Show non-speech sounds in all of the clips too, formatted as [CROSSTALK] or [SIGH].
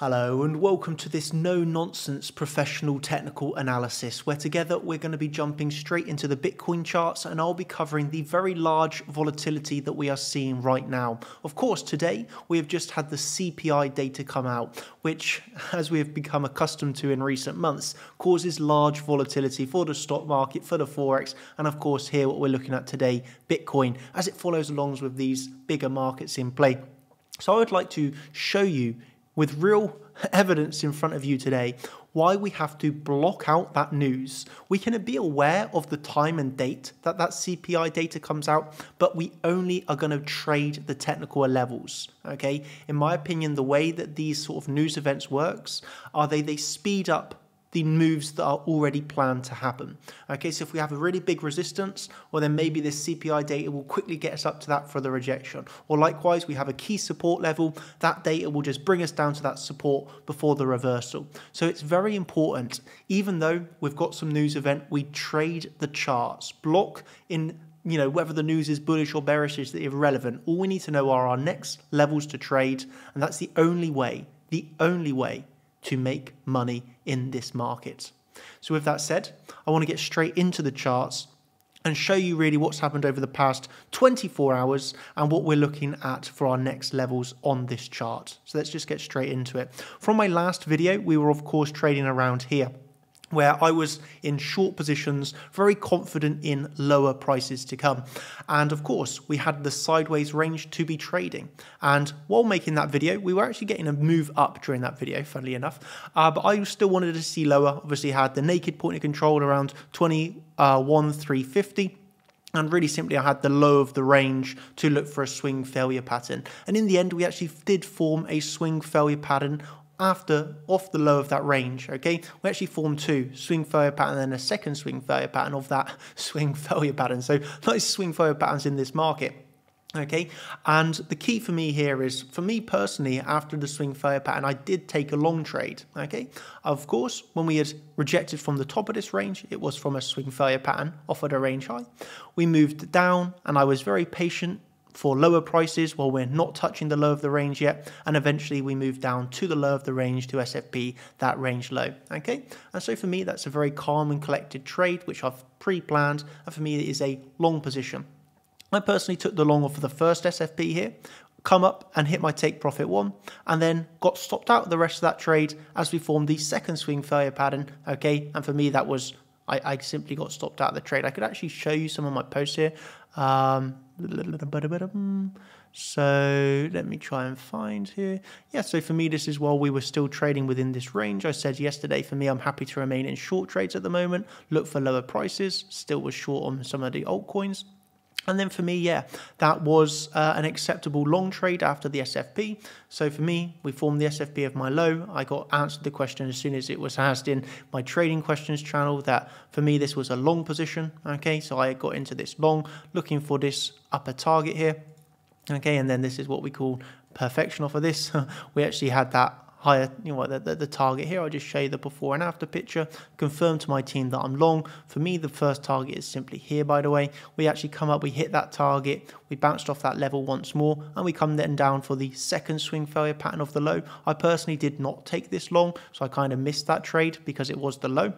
Hello, and welcome to this no nonsense professional technical analysis where together we're going to be jumping straight into the Bitcoin charts and I'll be covering the very large volatility that we are seeing right now. Of course, today we have just had the CPI data come out, which, as we have become accustomed to in recent months, causes large volatility for the stock market, for the Forex, and of course, here what we're looking at today, Bitcoin, as it follows along with these bigger markets in play. So I would like to show you with real evidence in front of you today why we have to block out that news. We can be aware of the time and date that that CPI data comes out, but we only are going to trade the technical levels. Okay, in my opinion, the way that these sort of news events works are they they speed up the moves that are already planned to happen. Okay, so if we have a really big resistance, well then maybe this CPI data will quickly get us up to that for the rejection. Or likewise, we have a key support level, that data will just bring us down to that support before the reversal. So it's very important, even though we've got some news event, we trade the charts. Block in you know, whether the news is bullish or bearish is irrelevant. All we need to know are our next levels to trade, and that's the only way, the only way to make money in this market. So, with that said, I want to get straight into the charts and show you really what's happened over the past 24 hours and what we're looking at for our next levels on this chart. So let's just get straight into it. From my last video, we were of course trading around here where I was in short positions, very confident in lower prices to come. And of course, we had the sideways range to be trading. And while making that video, we were actually getting a move up during that video, funnily enough. Uh, but I still wanted to see lower. Obviously, had the naked point of control around 21,350. And really simply, I had the low of the range to look for a swing failure pattern. And in the end, we actually did form a swing failure pattern after off the low of that range, okay, we actually form two swing failure pattern and a second swing failure pattern of that [LAUGHS] swing failure pattern. So nice swing failure patterns in this market. Okay, and the key for me here is for me personally, after the swing failure pattern, I did take a long trade. Okay, of course, when we had rejected from the top of this range, it was from a swing failure pattern offered a range high. We moved down, and I was very patient for lower prices while we're not touching the low of the range yet. And eventually we move down to the low of the range to SFP, that range low. Okay. And so for me, that's a very calm and collected trade, which I've pre planned. And for me, it is a long position. I personally took the long off for the first SFP here, come up and hit my take profit one, and then got stopped out of the rest of that trade as we formed the second swing failure pattern. Okay, and for me that was I, I simply got stopped out of the trade. I could actually show you some of my posts here. Um, so let me try and find here. Yeah, so for me, this is while we were still trading within this range. I said yesterday, for me, I'm happy to remain in short trades at the moment, look for lower prices, still was short on some of the altcoins. And then for me, yeah, that was uh, an acceptable long trade after the SFP. So for me, we formed the SFP of my low. I got answered the question as soon as it was asked in my trading questions channel that for me, this was a long position. Okay, so I got into this long, looking for this upper target here. Okay, and then this is what we call perfection off of this. [LAUGHS] we actually had that higher, you know, the, the, the, target here. I'll just show you the before and after picture, confirm to my team that I'm long. For me, the first target is simply here, by the way. We actually come up, we hit that target, we bounced off that level once more, and we come then down for the second swing failure pattern of the low. I personally did not take this long, so I kind of missed that trade because it was the low.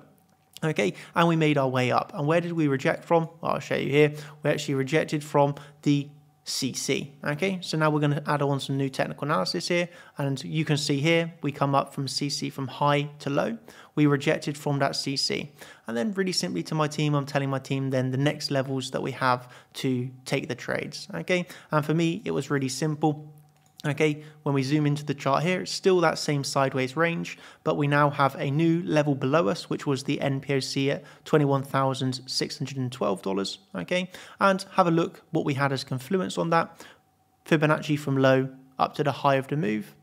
Okay, and we made our way up. And where did we reject from? Well, I'll show you here. We actually rejected from the CC. Okay, so now we're going to add on some new technical analysis here, and you can see here we come up from CC from high to low. We rejected from that CC, and then really simply to my team, I'm telling my team then the next levels that we have to take the trades. Okay, and for me, it was really simple. Okay, when we zoom into the chart here, it's still that same sideways range, but we now have a new level below us, which was the NPOC at $21,612. Okay, and have a look what we had as confluence on that. Fibonacci from low up to the high of the move.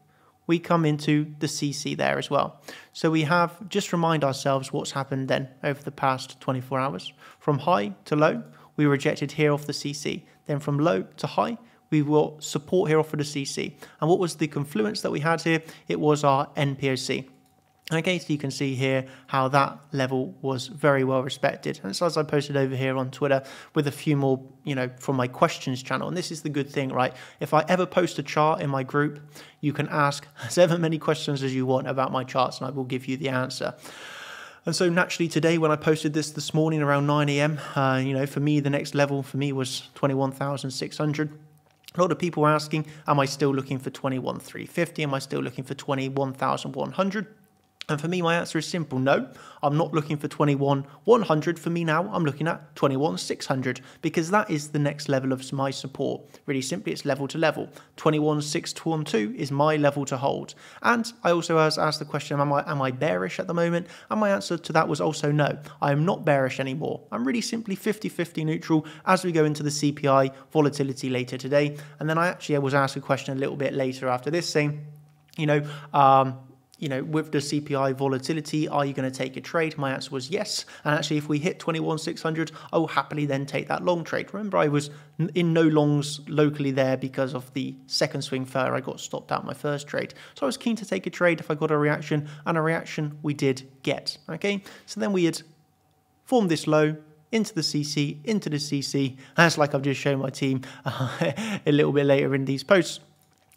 We come into the CC there as well. So we have just remind ourselves what's happened then over the past 24 hours. From high to low, we rejected here off the CC. Then from low to high, we will support here off of the CC. And what was the confluence that we had here? It was our NPOC. Okay, so you can see here how that level was very well respected. And so as I posted over here on Twitter with a few more, you know, from my questions channel. And this is the good thing, right? If I ever post a chart in my group, you can ask [LAUGHS] as ever many questions as you want about my charts and I will give you the answer. And so naturally today, when I posted this this morning around 9 a.m., uh, you know, for me, the next level for me was 21,600. A lot of people are asking, am I still looking for 21,350? Am I still looking for 21,100? And for me, my answer is simple no. I'm not looking for 21 100. For me now, I'm looking at 21 600 because that is the next level of my support. Really simply, it's level to level. 21 612 is my level to hold. And I also asked the question am I, am I bearish at the moment? And my answer to that was also no. I am not bearish anymore. I'm really simply 50 50 neutral as we go into the CPI volatility later today. And then I actually was asked a question a little bit later after this saying, you know, um, you know, with the CPI volatility, are you going to take a trade? My answer was yes. And actually, if we hit 21,600, I will happily then take that long trade. Remember, I was in no longs locally there because of the second swing fair. I got stopped out my first trade. So I was keen to take a trade if I got a reaction, and a reaction we did get. Okay, so then we had formed this low, into the CC, into the CC. That's like I've just shown my team [LAUGHS] a little bit later in these posts.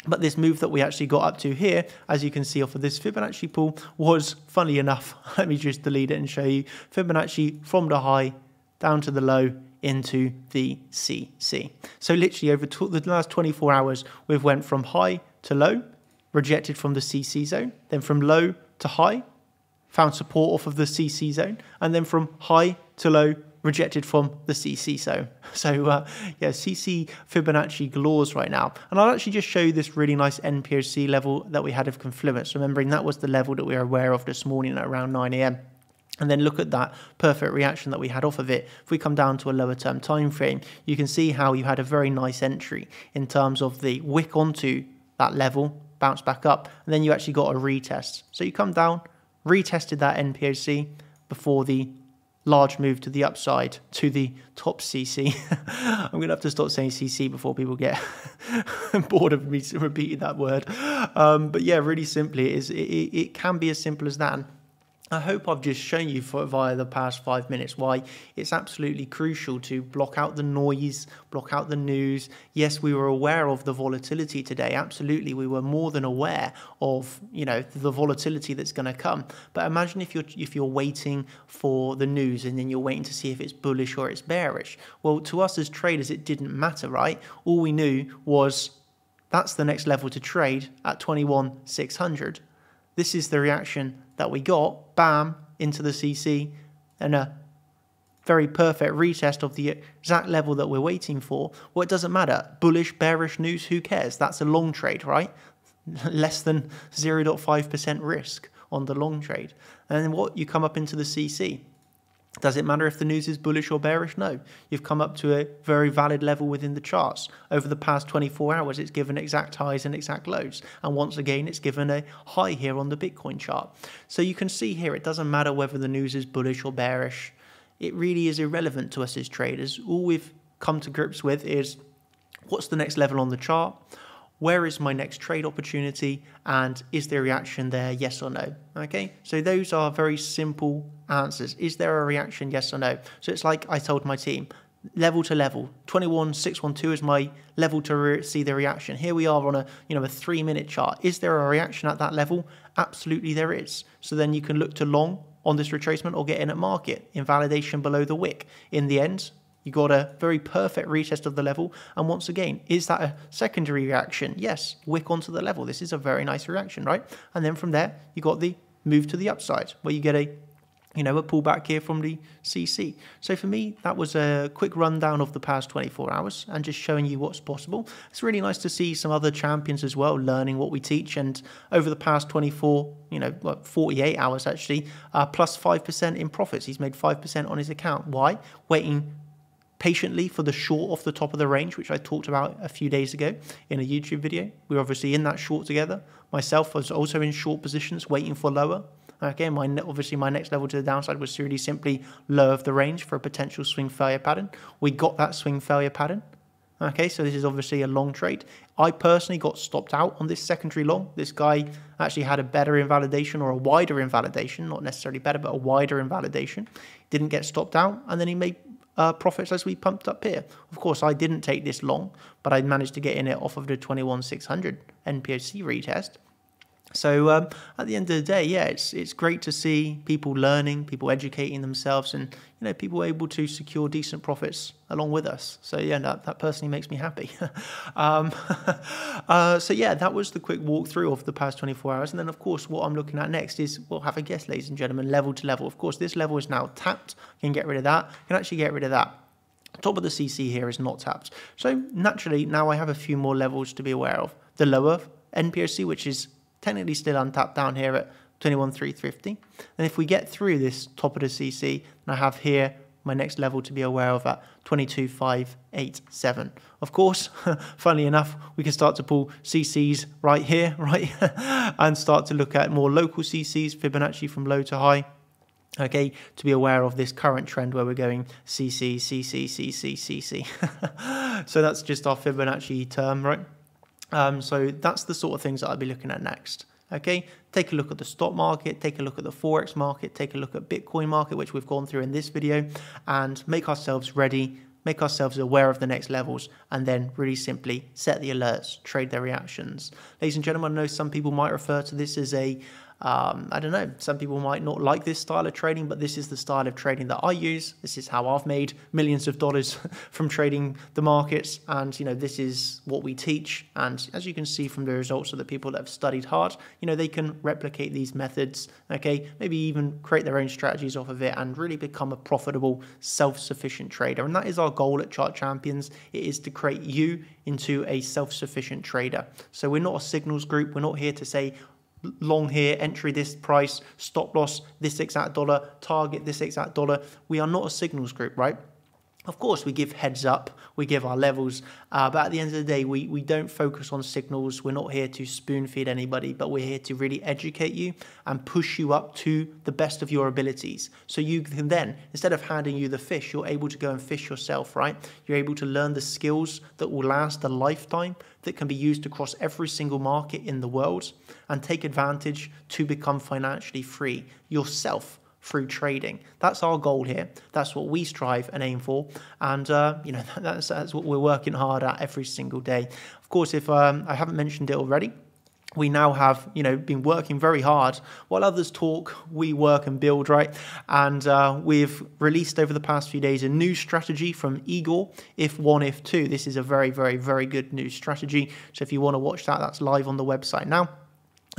But this move that we actually got up to here, as you can see off of this Fibonacci pull, was, funny enough, [LAUGHS] let me just delete it and show you, Fibonacci from the high down to the low into the CC. So literally over the last 24 hours, we've went from high to low, rejected from the CC zone, then from low to high, found support off of the CC zone, and then from high to low, rejected from the CC zone. [LAUGHS] So uh, yeah, CC Fibonacci galores right now. And I'll actually just show you this really nice NPOC level that we had of confluence, remembering that was the level that we were aware of this morning at around 9 a.m. And then look at that perfect reaction that we had off of it. If we come down to a lower term time frame, you can see how you had a very nice entry in terms of the wick onto that level, bounce back up, and then you actually got a retest. So you come down, retested that NPOC before the large move to the upside to the top CC. [LAUGHS] I'm going to have to stop saying CC before people get [LAUGHS] bored of me repeating that word. Um, but yeah, really simply, it, is, it, it can be as simple as that. I hope I've just shown you for, via the past five minutes why it's absolutely crucial to block out the noise, block out the news. Yes, we were aware of the volatility today. Absolutely, we were more than aware of you know the volatility that's going to come. But imagine if you're if you're waiting for the news and then you're waiting to see if it's bullish or it's bearish. Well, to us as traders, it didn't matter, right? All we knew was that's the next level to trade at 21 600. This is the reaction that we got, bam, into the CC, and a very perfect retest of the exact level that we're waiting for. Well, it doesn't matter. Bullish, bearish news, who cares? That's a long trade, right? [LAUGHS] Less than 0.5% risk on the long trade. And then what? You come up into the CC. Does it matter if the news is bullish or bearish? No. You've come up to a very valid level within the charts. Over the past 24 hours, it's given exact highs and exact lows. And once again, it's given a high here on the Bitcoin chart. So you can see here, it doesn't matter whether the news is bullish or bearish. It really is irrelevant to us as traders. All we've come to grips with is what's the next level on the chart? Where is my next trade opportunity and is there a reaction there yes or no? Okay so those are very simple answers. Is there a reaction yes or no? So it's like i told my team level to level 21612 is my level to see the reaction. Here we are on a you know a 3 minute chart. Is there a reaction at that level? Absolutely there is. So then you can look to long on this retracement or get in at market invalidation below the wick. In the end you got a very perfect retest of the level. And once again, is that a secondary reaction? Yes, wick onto the level. This is a very nice reaction, right? And then from there, you got the move to the upside where you get a you know, a pullback here from the CC. So for me, that was a quick rundown of the past 24 hours and just showing you what's possible. It's really nice to see some other champions as well learning what we teach. And over the past 24, you know, 48 hours actually, uh, plus 5% in profits. He's made 5% on his account. Why? Waiting patiently for the short off the top of the range, which I talked about a few days ago in a YouTube video. We are obviously in that short together. Myself was also in short positions, waiting for lower. Again, my obviously my next level to the downside was really simply low of the range for a potential swing failure pattern. We got that swing failure pattern. Okay, so this is obviously a long trade. I personally got stopped out on this secondary long. This guy actually had a better invalidation or a wider invalidation, not necessarily better, but a wider invalidation. Didn't get stopped out, and then he made uh, profits as we pumped up here. Of course, I didn't take this long, but I managed to get in it off of the 21600 NPOC retest. So um, at the end of the day, yeah, it's it's great to see people learning, people educating themselves, and you know people able to secure decent profits along with us. So yeah, that, that personally makes me happy. [LAUGHS] um, [LAUGHS] uh, so yeah, that was the quick walkthrough of the past 24 hours, and then of course what I'm looking at next is we'll have a guess, ladies and gentlemen, level to level. Of course, this level is now tapped. Can get rid of that. Can actually get rid of that top of the CC here is not tapped. So naturally, now I have a few more levels to be aware of. The lower NPOC, which is technically still untapped down here at 21,350. And if we get through this top of the CC, I have here my next level to be aware of at 22,587. Of course, [LAUGHS] funnily enough, we can start to pull CCs right here, [LAUGHS] right, and start to look at more local CCs, Fibonacci from low to high. Okay, to be aware of this current trend where we're going CC, CC, CC, CC. [LAUGHS] so that's just our Fibonacci term, right? Um, so that's the sort of things that I'll be looking at next. Okay, take a look at the stock market, take a look at the forex market, take a look at Bitcoin market, which we've gone through in this video, and make ourselves ready, make ourselves aware of the next levels, and then really simply set the alerts, trade their reactions. Ladies and gentlemen, I know some people might refer to this as a um, I don't know, some people might not like this style of trading, but this is the style of trading that I use. This is how I've made millions of dollars [LAUGHS] from trading the markets. And, you know, this is what we teach. And as you can see from the results of the people that have studied hard, you know, they can replicate these methods, okay, maybe even create their own strategies off of it and really become a profitable, self sufficient trader. And that is our goal at Chart Champions. It is to create you into a self sufficient trader. So we're not a signals group. We're not here to say, long here, entry this price, stop loss this exact dollar, target this exact dollar. We are not a signals group, right? Of course, we give heads up, we give our levels, uh, but at the end of the day, we, we don't focus on signals. We're not here to spoon feed anybody, but we're here to really educate you and push you up to the best of your abilities. So you can then, instead of handing you the fish, you're able to go and fish yourself, right? You're able to learn the skills that will last a lifetime, that can be used across every single market in the world, and take advantage to become financially free yourself through trading. That's our goal here. That's what we strive and aim for, and uh, you know [LAUGHS] that's that's what we're working hard at every single day. Of course, if um, I haven't mentioned it already. We now have, you know, been working very hard. While others talk, we work and build, right? And uh, we've released over the past few days a new strategy from Igor, if one, if two. This is a very, very, very good new strategy. So if you want to watch that, that's live on the website now.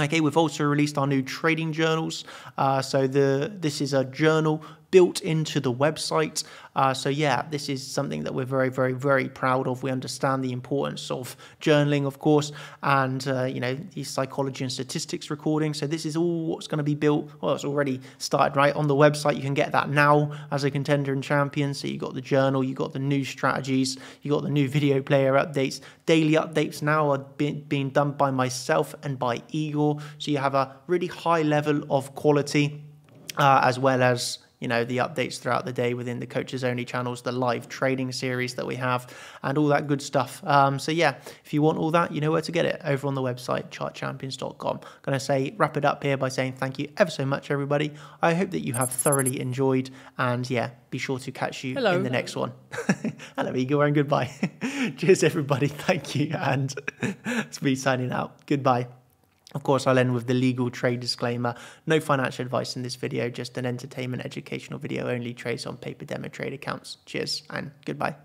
Okay, we've also released our new trading journals. Uh, so the this is a journal built into the website. Uh, so yeah, this is something that we're very, very, very proud of. We understand the importance of journaling, of course, and uh, you know the psychology and statistics recording. So this is all what's going to be built. Well, it's already started right on the website. You can get that now as a contender and champion. So you got the journal, you got the new strategies, you got the new video player updates. Daily updates now are being, being done by myself and by Igor. So you have a really high level of quality. Uh, as well as you know, the updates throughout the day within the coaches only channels, the live trading series that we have, and all that good stuff. Um, so, yeah, if you want all that, you know where to get it over on the website, chartchampions.com. Going to say, wrap it up here by saying thank you ever so much, everybody. I hope that you have thoroughly enjoyed, and yeah, be sure to catch you Hello. in the next one. [LAUGHS] Hello, Igor, and goodbye. [LAUGHS] Cheers, everybody. Thank you, and [LAUGHS] it's me signing out. Goodbye. Of course, I'll end with the legal trade disclaimer. No financial advice in this video, just an entertainment educational video only trades on paper demo trade accounts. Cheers and goodbye.